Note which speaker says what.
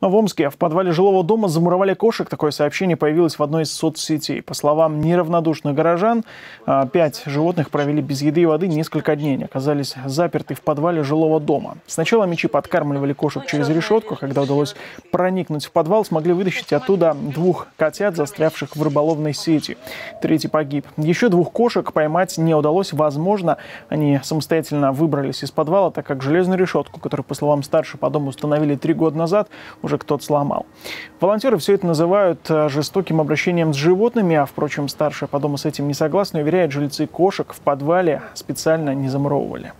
Speaker 1: Но в Омске в подвале жилого дома замуровали кошек. Такое сообщение появилось в одной из соцсетей. По словам неравнодушных горожан, а, пять животных провели без еды и воды несколько дней. Они оказались заперты в подвале жилого дома. Сначала мечи подкармливали кошек через решетку. Когда удалось проникнуть в подвал, смогли вытащить оттуда двух котят, застрявших в рыболовной сети. Третий погиб. Еще двух кошек поймать не удалось. Возможно, они самостоятельно выбрались из подвала, так как железную решетку, которую, по словам старшей по дому, установили три года назад, уже кто-то сломал. Волонтеры все это называют э, жестоким обращением с животными, а, впрочем, старшая по дому с этим не согласна и уверяет, жильцы кошек в подвале специально не замуровывали.